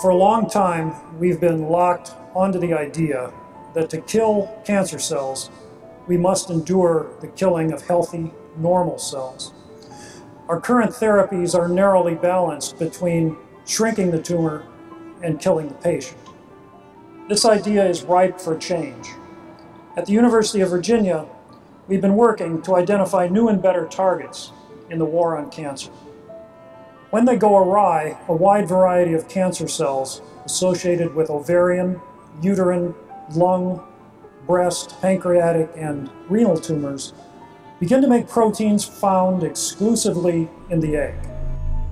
For a long time, we've been locked onto the idea that to kill cancer cells, we must endure the killing of healthy, normal cells. Our current therapies are narrowly balanced between shrinking the tumor and killing the patient. This idea is ripe for change. At the University of Virginia, we've been working to identify new and better targets in the war on cancer. When they go awry, a wide variety of cancer cells associated with ovarian, uterine, lung, breast, pancreatic, and renal tumors begin to make proteins found exclusively in the egg.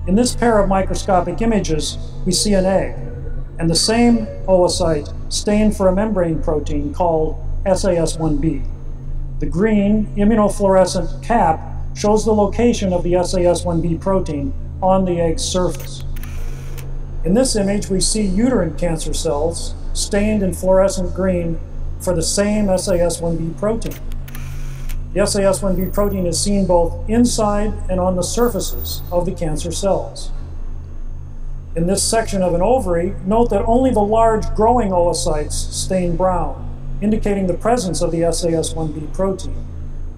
In this pair of microscopic images, we see an egg and the same oocyte stained for a membrane protein called SAS1B. The green immunofluorescent cap shows the location of the SAS1B protein on the egg's surface. In this image, we see uterine cancer cells stained in fluorescent green for the same SAS1B protein. The SAS1B protein is seen both inside and on the surfaces of the cancer cells. In this section of an ovary, note that only the large growing oocytes stain brown, indicating the presence of the SAS1B protein.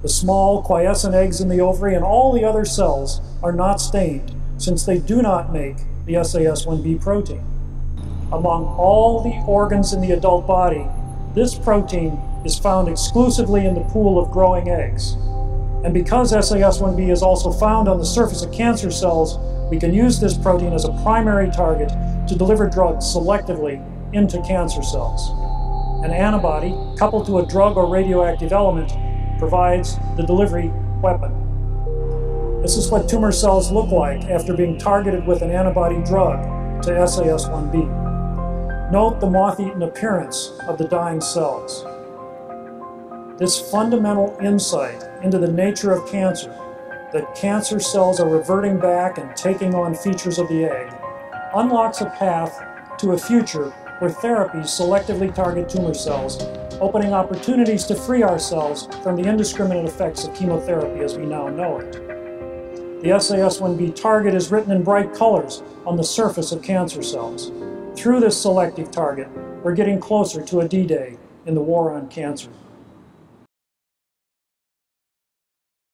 The small quiescent eggs in the ovary and all the other cells are not stained since they do not make the SAS1B protein. Among all the organs in the adult body, this protein is found exclusively in the pool of growing eggs. And because SAS1B is also found on the surface of cancer cells, we can use this protein as a primary target to deliver drugs selectively into cancer cells. An antibody, coupled to a drug or radioactive element, provides the delivery weapon. This is what tumor cells look like after being targeted with an antibody drug to SAS1B. Note the moth-eaten appearance of the dying cells. This fundamental insight into the nature of cancer that cancer cells are reverting back and taking on features of the egg unlocks a path to a future where therapies selectively target tumor cells, opening opportunities to free ourselves from the indiscriminate effects of chemotherapy as we now know it. The SAS1B target is written in bright colors on the surface of cancer cells. Through this selective target, we're getting closer to a D-Day in the war on cancer.